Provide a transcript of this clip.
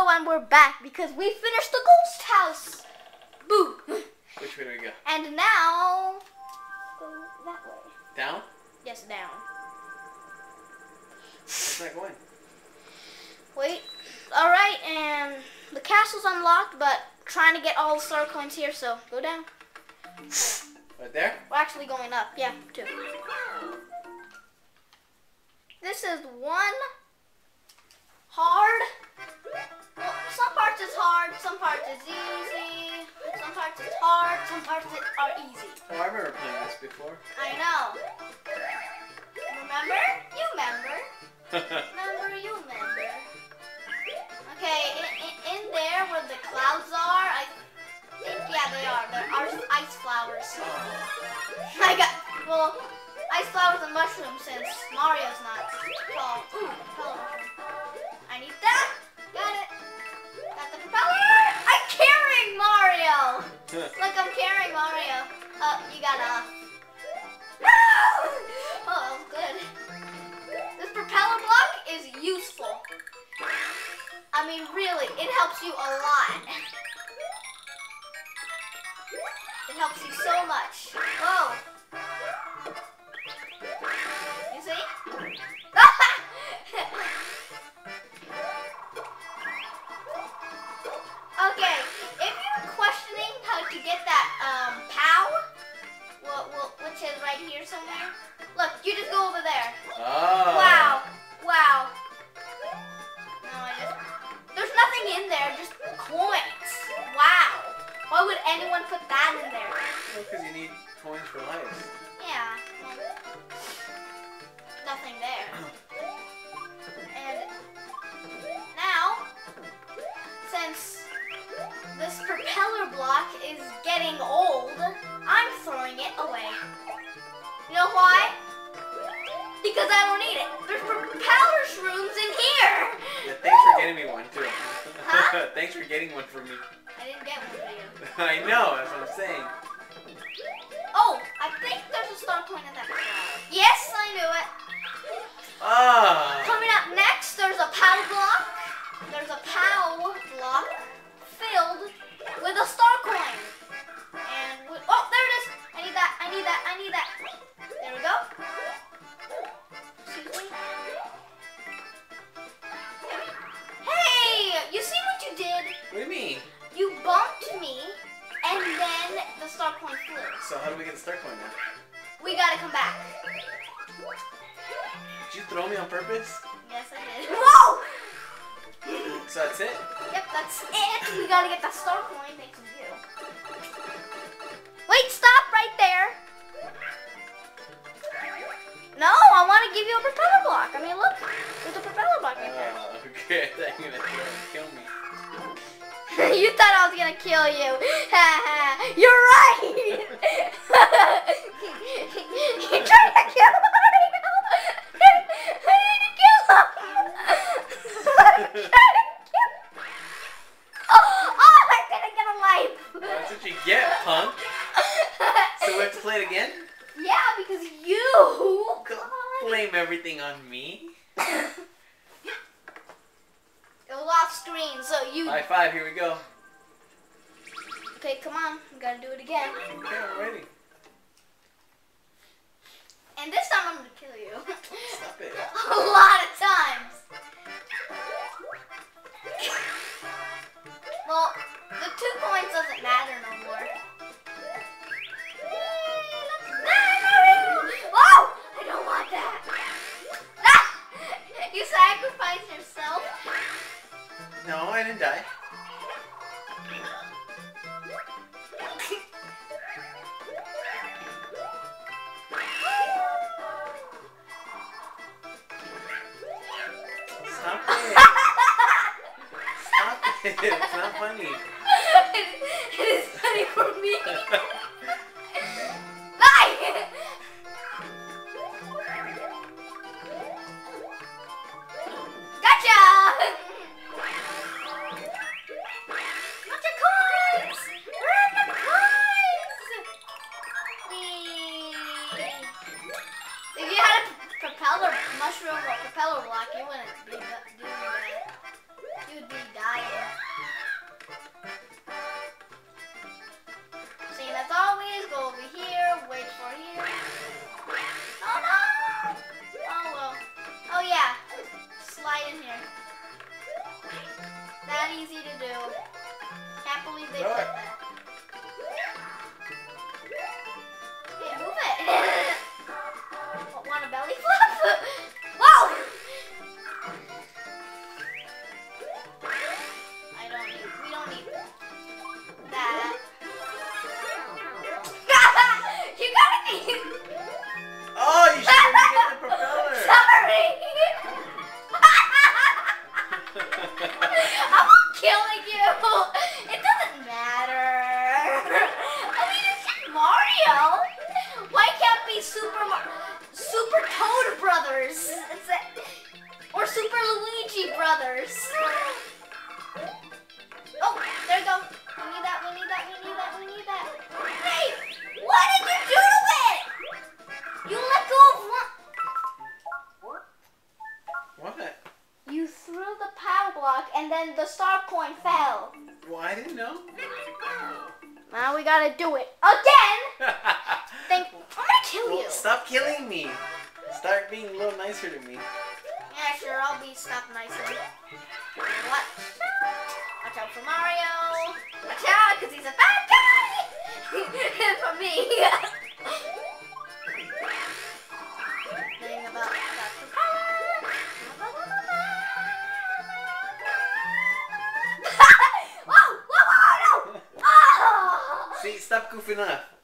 Hello, and we're back because we finished the ghost house. Boo. Which way do we go? And now, go that way. Down? Yes, down. It's not going. Wait. All right, and the castle's unlocked, but trying to get all the star coins here. So go down. Right there? We're actually going up. Yeah, two. This is one some parts is easy, some parts is hard, some parts are easy. Oh, I remember playing this before. I know. Remember? You remember. Remember, you remember. Okay, in, in, in there where the clouds are, I think, yeah, they are. There are ice flowers. Oh. I got, well, ice flowers and mushrooms since Mario's not tall. Ooh, Look, I'm carrying Mario. Oh, you got off. Oh, good. This propeller block is useful. I mean, really, it helps you a lot. It helps you so much. Whoa. Right here somewhere, look, you just go over there. Oh. Wow. Wow. No, I just. There's nothing in there, just coins. Wow. Why would anyone put that in there? Because you need coins for life. Yeah. well, Nothing there. Because I don't need it. There's propeller shrooms in here. Yeah, thanks for getting me one, too. Huh? thanks for getting one for me. I didn't get one for you. I know, that's what I'm saying. Oh, I think there's a star coin in that. Yes, I knew it. Ah. Coming up next, there's a POW block. There's a POW block filled with a star coin. And oh, there it is. I need that. I need that. I need that. Star coin flew. So how do we get the star coin now? We gotta come back. Did you throw me on purpose? Yes, I did. Whoa! So that's it? Yep, that's it. We gotta get the star coin thanks to you. Wait, stop right there. No, I want to give you a propeller block. I mean, look, there's a propeller block right there. Uh, okay, I thought you were gonna kill. you thought I was gonna kill you. You're right. you tried to kill Mario. I to kill him. I'm trying to kill oh, oh, I didn't get a life. That's what you get, punk. So we have to play it again? yeah, because you. Blame everything on me. Off screen, so you. High five, here we go. Okay, come on, we gotta do it again. Okay, I'm funny. it is funny for me. Die! Gotcha! Gotcha coins! Where are the coins? If you had a propeller mushroom or propeller block, you wouldn't be doing that. You would be easy to do. Can't believe they Throw did that. Brothers? Or Super Luigi Brothers. Oh, there you go. We need that. We need that. We need that. We need that. Hey, what did you do to it? You let go of one. What? You threw the power block and then the star coin fell. Well, I didn't know. Now we gotta do it again. Think I'm gonna kill well, you. stop killing me. Start being a little nicer to me. Yeah, sure. I'll be stop nicer. What? Watch out for Mario. Watch out, cause he's a bad guy. for me. Thing about that propeller. whoa, whoa, whoa, no! Oh! See, stop goofing off.